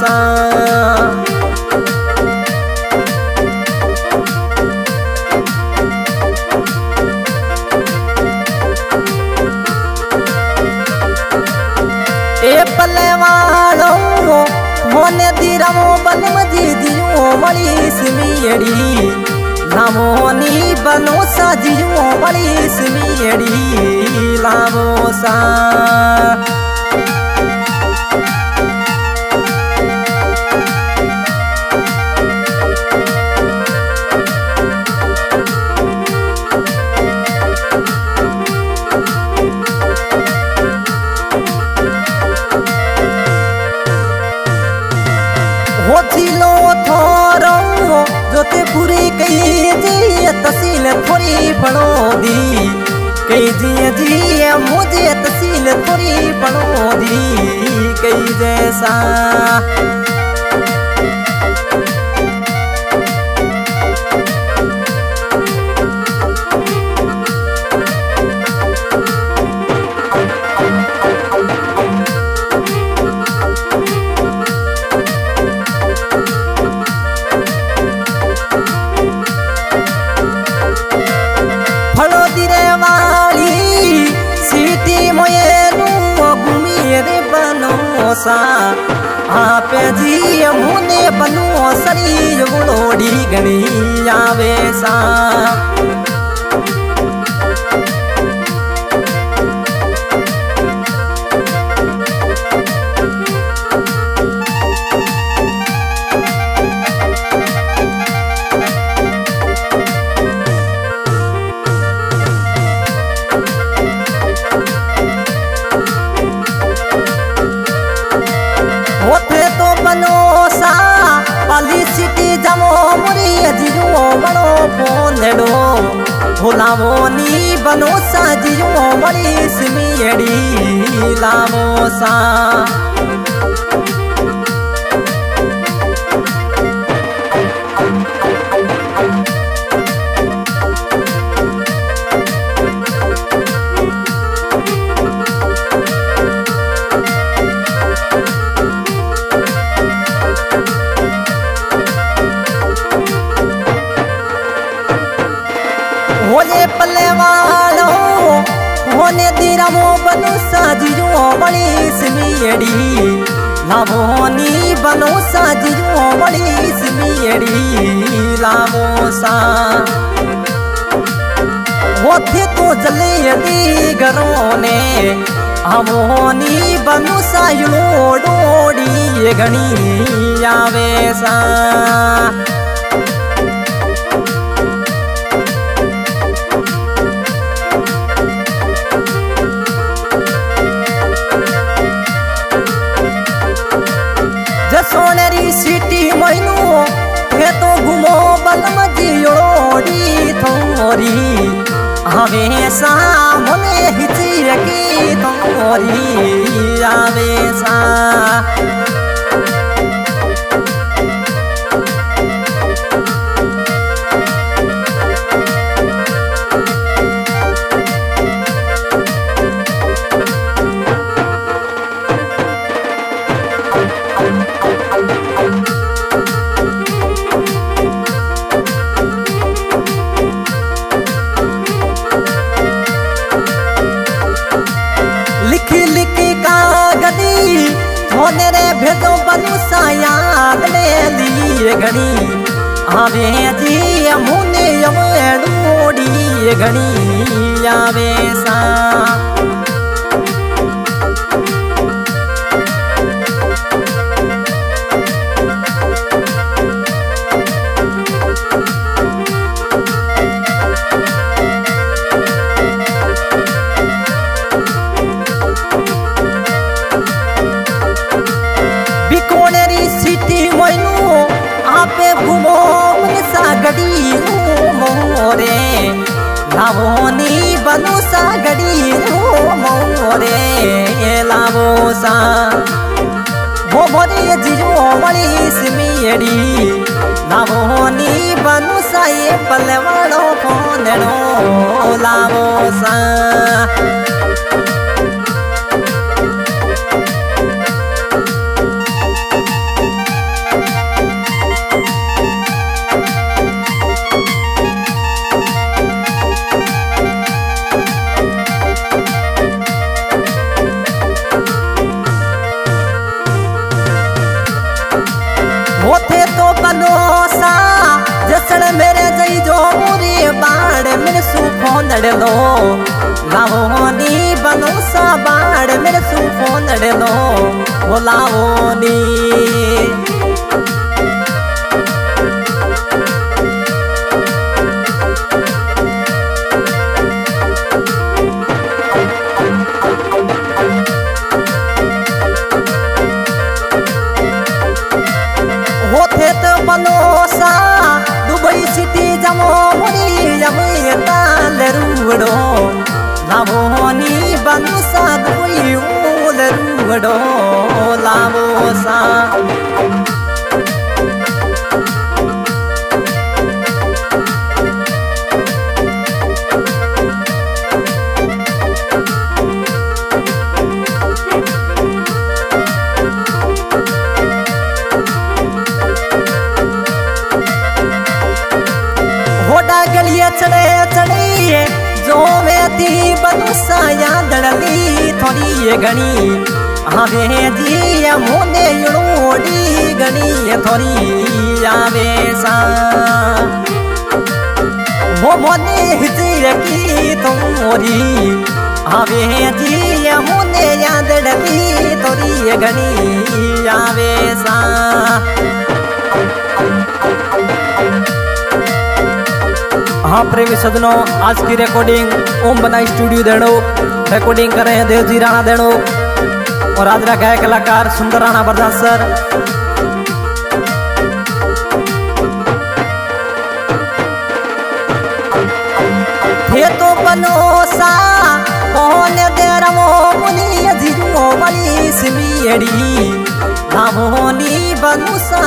सा ए पल्ले वालो मोने दीरमो बलम दीदियो मड़ी स्मीड़ी लामोनी बनो साजियो मड़ी स्मीड़ी लामो सा। पूरी कई जी तसील पड़ो दी कई जी जी मुझे तसील पड़ो दी कई जैसा सा। आप जी मुने बनो शरीर गुड़ोड़ी गणी आवे भोलावो नी बनो सा जियो बड़ी स्मीड़ी लावो सा। स्मीड़ी लाभोनी बनो साजियो बड़ी स्मीड़ी लाभो सा होते तो जले दी घरों ने अमोनी बनो सायो डोड़ी गणी आवे सा යාවේතිය මුන්නේ යම ඇඩුමෝඩිය ගනී යාවේසා लावोनी बनु सा गड़ी मोरे लावो वो मोरे जिजो मड़ी सिमियड़ी लावोनी बनु सा ये पलवाड़ो फोनड़ो लावो सा सुफो नड़लो लावोनी बनोसा बाड़ मेरे सुफो नड़लो वो लावोनी चढ़े जो में थी बनुसा यादड़ली थोड़ी ये आवे जी मोने युड़ोड़ी गणी थोड़ी आवे सा। वो मोने हिजर की तोरी जी मोने यादड़ली थोड़ी ये गणी आवे सा। हाँ प्रेमी सदनों आज की रिकॉर्डिंग ओम बना स्टूडियो देणो रिकॉर्डिंग कर रहे हैं देवजी राणा देणो और आज रखा है कलाकार सुंदर राणा बरदास सर। तो बनोसा कौन दे रमो मुनि सिमियड़ी नामोनी बनोसा